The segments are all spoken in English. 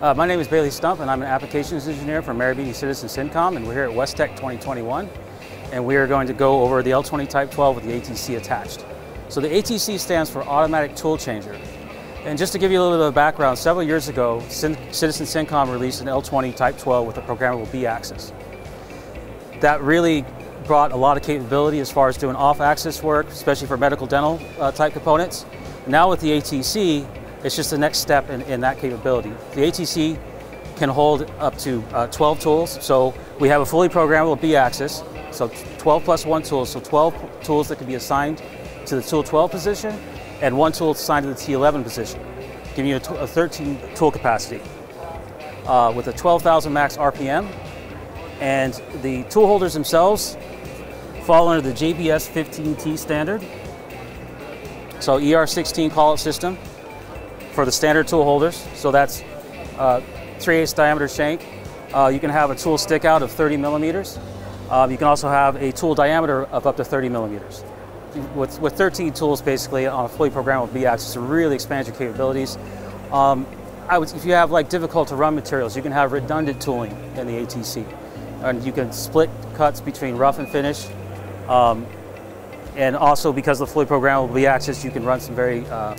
Uh, my name is Bailey Stump, and I'm an applications engineer for Marubeni Citizen Cincom, and we're here at Westec 2021, and we are going to go over the L20 Type 12 with the ATC attached. So the ATC stands for Automatic Tool Changer. And just to give you a little bit of background, several years ago, Citizen Cincom released an L20 Type 12 with a programmable B-axis. That really brought a lot of capability as far as doing off-axis work, especially for medical dental uh, type components. Now with the ATC, it's just the next step in, in that capability. The ATC can hold up to uh, 12 tools. So we have a fully programmable B-axis, so 12 plus one tools, so 12 tools that can be assigned to the tool 12 position, and one tool assigned to the T11 position, giving you a, a 13 tool capacity. Uh, with a 12,000 max RPM, and the tool holders themselves fall under the JBS 15T standard. So ER16 collet system for the standard tool holders. So that's uh, 3 8 diameter shank. Uh, you can have a tool stick out of 30 millimeters. Um, you can also have a tool diameter of up to 30 millimeters. With, with 13 tools basically on a fully programmable B-axis, it really expands your capabilities. Um, would, if you have like difficult to run materials, you can have redundant tooling in the ATC. And you can split cuts between rough and finish. Um, and also because of the fully programmable B-axis, you can run some very uh,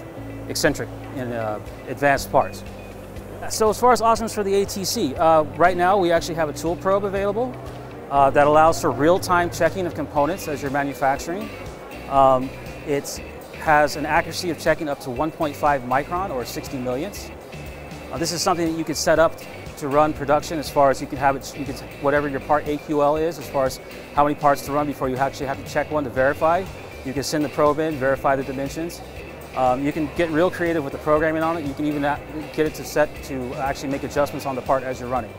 eccentric and uh, advanced parts. So as far as options for the ATC, uh, right now we actually have a tool probe available uh, that allows for real-time checking of components as you're manufacturing. Um, it has an accuracy of checking up to 1.5 micron or 60 millionths. Uh, this is something that you could set up to run production as far as you can have it, you can, whatever your part AQL is, as far as how many parts to run before you actually have to check one to verify. You can send the probe in, verify the dimensions, um, you can get real creative with the programming on it. You can even get it to set to actually make adjustments on the part as you're running.